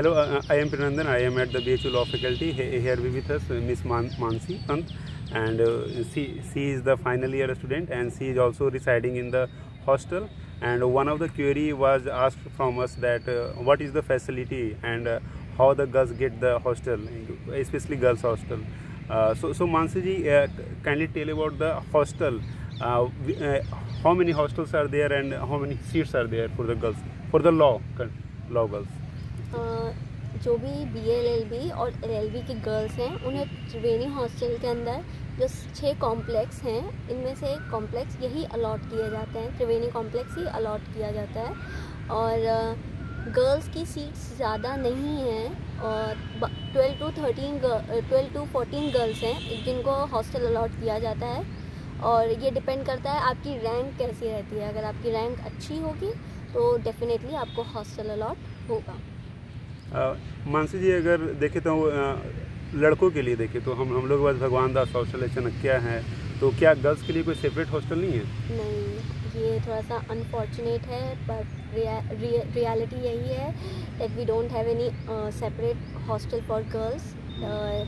hello, uh, I am Pranandan. I am at the BHU Law Faculty. Here with us uh, Miss Man- Mansi Pant, and uh, she she is the final year student, and she is also residing in the hostel. And one of the query was asked from us that uh, what is the facility and uh, how the girls get the hostel, especially girls hostel. Uh, so so Mansi ji, uh, kindly tell about the hostel. Uh, uh, how many hostels are there and how many seats are there for the girls for the law law girls? जो भी B L L B और L L B की girls हैं, उन्हें त्रिवेणी hostel के अंदर जो छः कॉम्प्लेक्स हैं, इनमें से एक कॉम्प्लेक्स यही अलॉट किए जाते हैं। त्रिवेणी कॉम्प्लेक्स ही अलॉट किया जाता है। और गर्ल्स की सीट्स ज़्यादा नहीं हैं और twelve to thirteen twelve to fourteen girls हैं, जिनको हॉस्टल अलॉट किया जाता है। और ये डिपेंड करता है आपकी रैंक कैसी रहती है। अगर आपकी रैंक अच्छी होगी तो डेफिनेटली आपको हॉस्टल अलॉट होगा। मानसी जी, अगर देखें तो लड़कों के लिए देखें तो हम हम लोग के पास भगवान दास हॉस्टल है, चाणक्या है तो क्या गर्ल्स के लिए कोई सेपरेट हॉस्टल नहीं है? नहीं, ये थोड़ा सा अनफॉर्चुनेट है बट रियलिटी यही है that we don't have any separate hostel for girls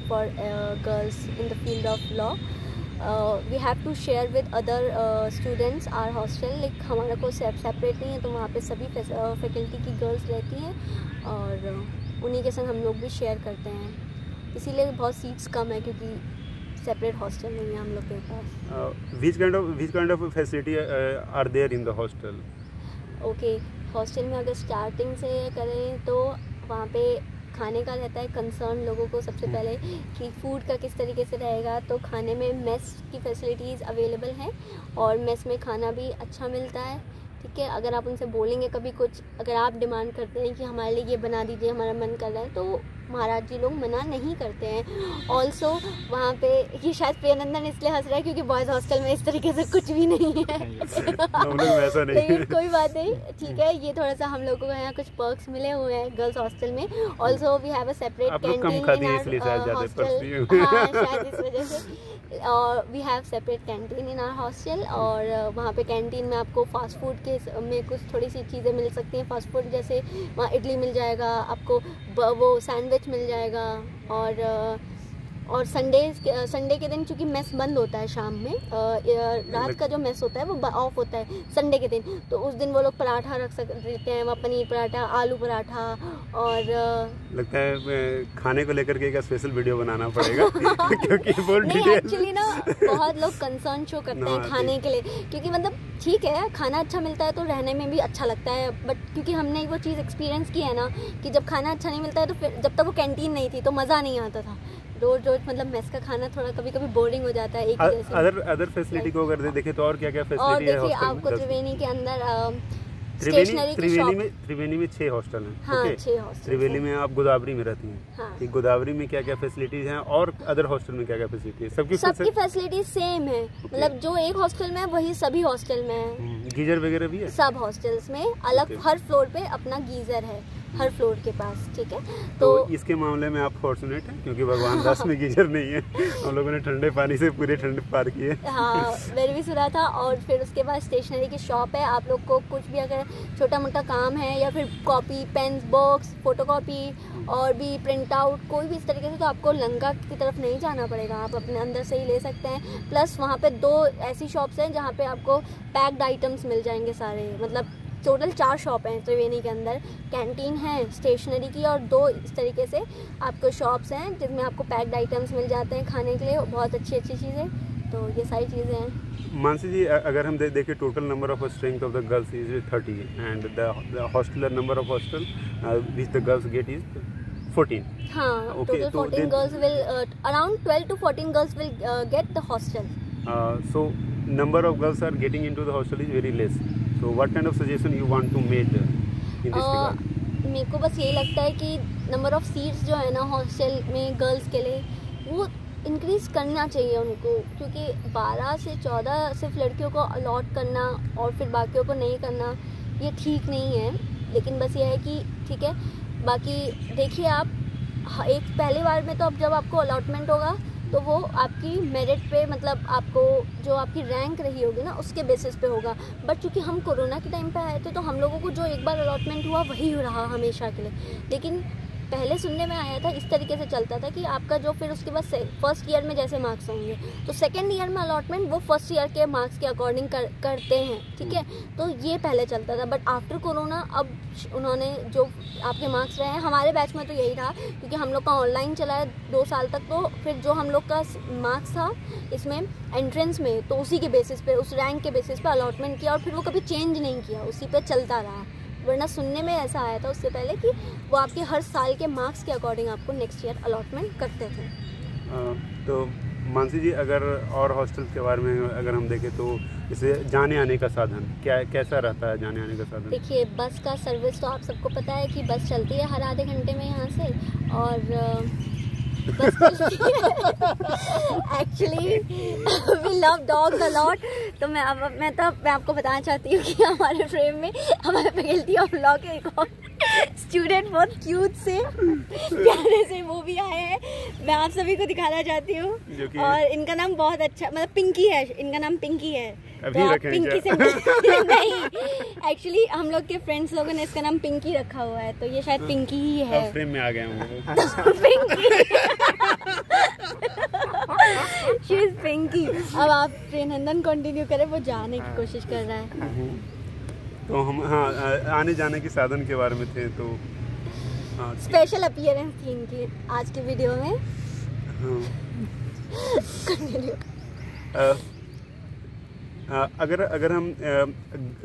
for girls in the field of law we have to share with other students our hostel like हमारा कोई सेपरेट नहीं है तो वहाँ पे सभी फैकल्टी की गर्ल्स रहती हैं और uh, उन्हीं के संग हम लोग भी शेयर करते हैं। इसीलिए बहुत सीट्स कम है क्योंकि सेपरेट हॉस्टल नहीं है हम लोग के पास। Of facility are there in the hostel okay hostel में अगर स्टार्टिंग से करें तो वहाँ पे खाने का रहता है कंसर्न लोगों को सबसे हम्म। पहले कि फ़ूड का किस तरीके से रहेगा तो खाने में मेस की फैसिलिटीज़ अवेलेबल हैं और मेस में खाना भी अच्छा मिलता है ठीक है अगर आप उनसे बोलेंगे कभी कुछ अगर आप डिमांड करते हैं कि हमारे लिए ये बना दीजिए हमारा मन कर रहा है तो महाराज जी लोग मना नहीं करते हैं। ऑल्सो वहाँ पे ये शायद प्रियनंदन इसलिए हंस रहा है क्योंकि बॉयज़ हॉस्टल में इस तरीके से कुछ भी नहीं है। लेकिन कोई बात नहीं ठीक है ये थोड़ा सा हम लोगों को यहाँ कुछ पर्क्स मिले हुए हैं गर्ल्स हॉस्टल में। Also we have a separate से। और we have separate canteen in our hostel और uh, वहाँ पे कैंटीन में आपको फास्ट फ़ूड के में कुछ थोड़ी सी चीज़ें मिल सकती हैं। फास्ट फ़ूड जैसे वहाँ इडली मिल जाएगा आपको वो सैंडविच मिल जाएगा और uh, और संडे संडे के दिन चूँकि मेस बंद होता है शाम में रात का जो मेस होता है वो ऑफ़ होता है संडे के दिन। तो उस दिन वो लोग पराठा रख सक देते हैं वहाँ पनीर पराठा आलू पराठा और लगता है खाने को लेकर के एक स्पेशल वीडियो बनाना पड़ेगा क्योंकि नहीं एक्चुअली ना बहुत लोग कंसर्न शो करते हैं हाँ, खाने के लिए। क्योंकि मतलब ठीक है खाना अच्छा मिलता है तो रहने में भी अच्छा लगता है बट क्योंकि हमने वो चीज़ एक्सपीरियंस की है ना कि जब खाना अच्छा नहीं मिलता है तो फिर जब तक वो कैंटीन नहीं थी तो मज़ा नहीं आता था। रोज रोज मतलब मेस का खाना थोड़ा कभी कभी बोरिंग हो जाता है एक जैसे। अदर अदर फैसिलिटी को अगर देखें तो और क्या क्या फैसिलिटी है हॉस्टल आपको त्रिवेणी के अंदर त्रिवेणी त्रिवेणी में त्रिवेणी में छह हॉस्टल हैं हाँ ओके? त्रिवेणी में आप गोदावरी में रहती हैं हाँ। कि गोदावरी में क्या क्या फैसिलिटीज़ हैं और अदर हॉस्टल में क्या क्या फैसिलिटी है? सबकी सबकी फैसिलिटी सेम है। मतलब जो एक हॉस्टल में है वही सभी हॉस्टल में है। गीजर वगैरह भी है? सब हॉस्टल्स में अलग हर फ्लोर पे अपना गीजर है। हर फ्लोर के पास ठीक है? तो तो इसके मामले में आप फॉर्चुनेट हैं क्योंकि भगवान दास में गीजर नहीं है। हम लोगों ने ठंडे पानी से पूरे ठंड पार किए हाँ। मैंने भी सुना था और फिर उसके बाद स्टेशनरी की शॉप है। आप लोग को कुछ भी अगर छोटा मोटा काम है या फिर कॉपी पेन बॉक्स फोटोकॉपी और भी प्रिंट आउट कोई भी इस तरीके से तो आपको लंका की तरफ़ नहीं जाना पड़ेगा। आप अपने अंदर से ही ले सकते हैं। प्लस वहाँ पे दो ऐसी शॉप्स हैं जहाँ पे आपको पैक्ड आइटम्स मिल जाएँगे सारे मतलब टोटल चार शॉप हैं त्रिवेणी के अंदर कैंटीन है स्टेशनरी की और दो इस तरीके से आपको शॉप्स हैं जिसमें आपको पैक्ड आइटम्स मिल जाते हैं खाने के लिए बहुत अच्छी अच्छी चीज़ें तो ये सारी चीज़ें हैं। मानसी जी अगर हम दे, देखें total number of strength of the girls is thirty and the hosteller number of hostel which the girls get is fourteen हाँ Okay, टोटल तो fourteen then- girls will around twelve to fourteen girls will get the hostel so number of girls are getting into the hostel is very less. What kind of suggestion you want to make uh, in this regard? मेरे को बस यही लगता है कि number of seats जो है ना हॉस्टल में गर्ल्स के लिए वो इंक्रीज़ करना चाहिए उनको क्योंकि 12 से 14 सिर्फ़ लड़कियों को अलॉट करना और फिर बाकियों को नहीं करना ये ठीक नहीं है। लेकिन बस ये है कि ठीक है बाकी देखिए आप एक पहली बार में तो अब जब आपको अलॉटमेंट होगा तो वो आपकी मेरिट पे मतलब आपको जो आपकी रैंक रही होगी ना, उसके बेसिस पे होगा। बट चूँकि हम कोरोना के टाइम पे आए थे तो हम लोगों को जो एक बार अलॉटमेंट हुआ, वही रहा हमेशा के लिए। लेकिन पहले सुनने में आया था इस तरीके से चलता था कि आपका जो फिर उसके बाद फ़र्स्ट ईयर में जैसे मार्क्स होंगे। तो सेकेंड ईयर में अलॉटमेंट वो फ़र्स्ट ईयर के मार्क्स के अकॉर्डिंग कर, करते हैं ठीक है? तो ये पहले चलता था बट आफ्टर कोरोना अब उन्होंने जो आपके मार्क्स रहे हैं हमारे बैच में तो यही था क्योंकि हम लोग का ऑनलाइन चला है दो साल तक तो फिर जो हम लोग का मार्क्स था इसमें एंट्रेंस में तो उसी के बेसिस पे उस रैंक के बेसिस पे अलॉटमेंट किया और फिर वो कभी चेंज नहीं किया उसी पे चलता रहा। वरना सुनने में ऐसा आया था उससे पहले कि वो आपके हर साल के मार्क्स के अकॉर्डिंग आपको नेक्स्ट ईयर अलॉटमेंट करते थे। आ, तो मानसी जी अगर और हॉस्टल के बारे में अगर हम देखें तो इसे जाने आने का साधन क्या कैसा रहता है जाने आने का साधन? देखिए बस का सर्विस तो आप सबको पता है कि बस चलती है हर आधे घंटे में यहाँ से और actually we love dogs a lot तो मैं अब मैं तो मैं आपको बताना चाहती हूँ कि हमारे फ्रेम में हमारे ऑफ़ लॉ के एक और स्टूडेंट बहुत क्यूट से प्यारे से वो भी आए हैं। मैं आप सभी को दिखाना चाहती हूँ। और इनका नाम बहुत अच्छा मतलब पिंकी है इनका नाम पिंकी है। अभी तो पिंकी से नहीं। एक्चुअली हम लोग के फ्रेंड्स लोगों ने इसका नाम पिंकी रखा हुआ है तो ये शायद पिंकी ही है। फ्रेम में आ गए होंगे। पिंकी शी इज़ पिंकी अब आप प्रेनंदन कंटिन्यू करें वो जाने की कोशिश कर रहा है। तो हम हाँ आने जाने के साधन के बारे में थे तो हाँ। स्पेशल अपीयरेंस थी इनकी आज के वीडियो में। हाँ। अगर अगर हम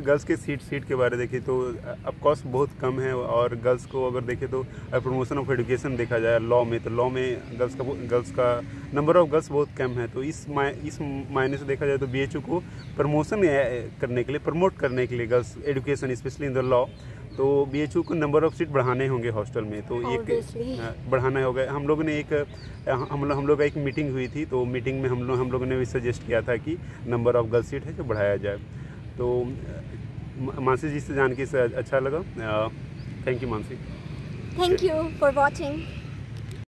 गर्ल्स के सीट सीट के बारे देखें तो अब कॉस्ट बहुत कम है और गर्ल्स को अगर देखें तो प्रमोशन ऑफ़ एजुकेशन देखा जाए लॉ में तो लॉ में गर्ल्स का गर्ल्स का नंबर ऑफ़ गर्ल्स बहुत कम है। तो इस इस मायने से देखा जाए तो बी को प्रमोशन करने के लिए प्रमोट करने के लिए girls education specially in the law तो बी एच को नंबर ऑफ़ सीट बढ़ाने होंगे हॉस्टल में तो एक बढ़ाना होगा। हम लोग ने एक हम लोग हम लोग का एक मीटिंग हुई थी तो मीटिंग में हम लोग हम लोगों ने भी सजेस्ट किया था कि नंबर ऑफ़ गर्ल्स सीट है जो बढ़ाया जाए। तो मानसी जी से जान के अच्छा लगा। Thank you Mansi. Thank you for watching